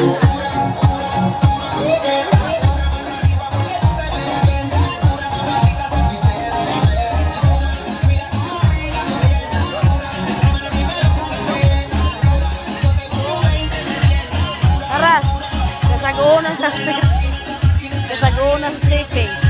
Aras, nasaguna sa sleeping. Nasaguna sa sleeping.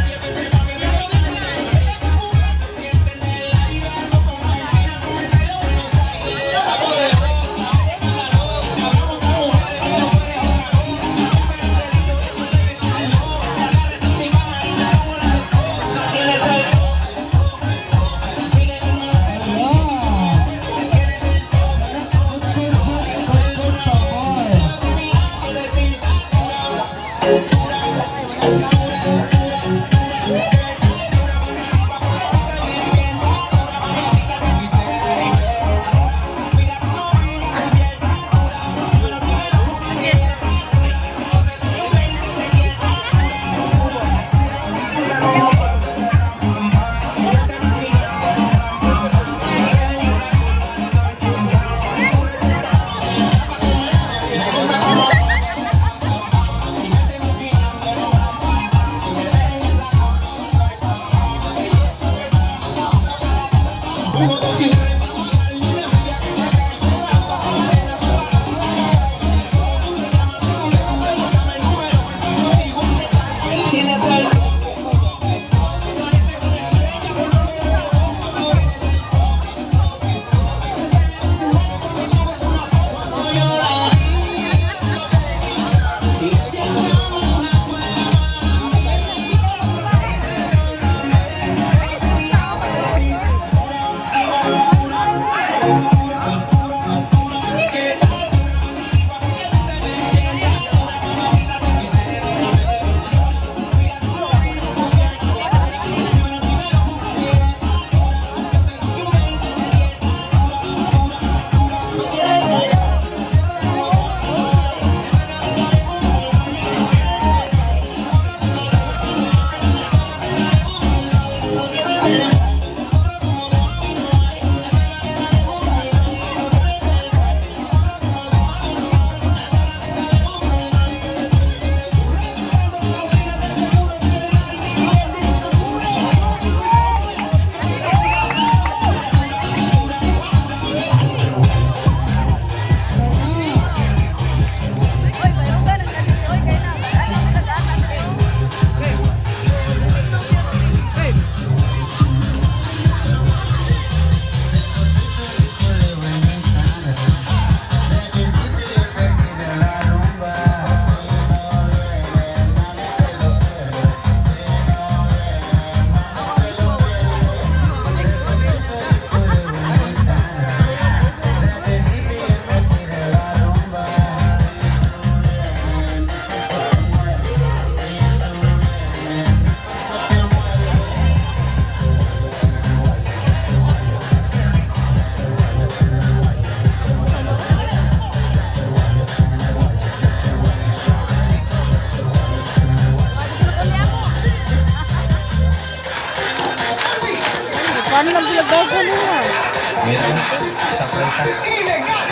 Mira, esa frente.